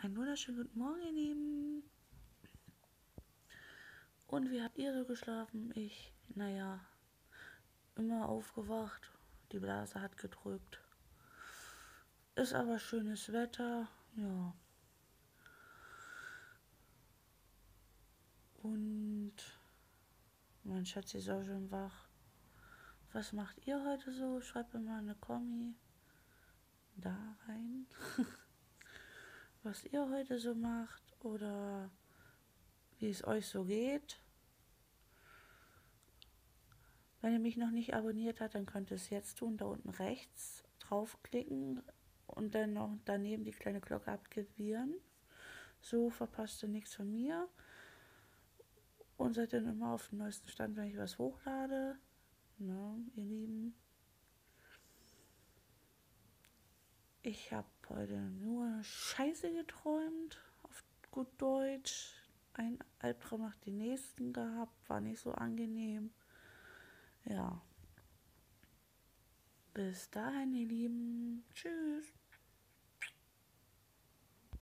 Einen wunderschönen guten Morgen, ihr Lieben. Und wie habt ihr so geschlafen? Ich, naja, immer aufgewacht. Die Blase hat gedrückt. Ist aber schönes Wetter, ja. Und mein Schatz ist auch schon wach. Was macht ihr heute so? Schreibt mir mal eine Kommi da rein. Was ihr heute so macht oder wie es euch so geht. Wenn ihr mich noch nicht abonniert habt, dann könnt ihr es jetzt tun. Da unten rechts draufklicken und dann noch daneben die kleine Glocke aktivieren. So verpasst ihr nichts von mir. Und seid dann immer auf dem neuesten Stand, wenn ich was hochlade. Na, ihr Lieben. Ich habe heute nur Scheiße geträumt, auf gut Deutsch. Ein Albtraum nach dem nächsten gehabt, war nicht so angenehm. Ja. Bis dahin, ihr Lieben. Tschüss.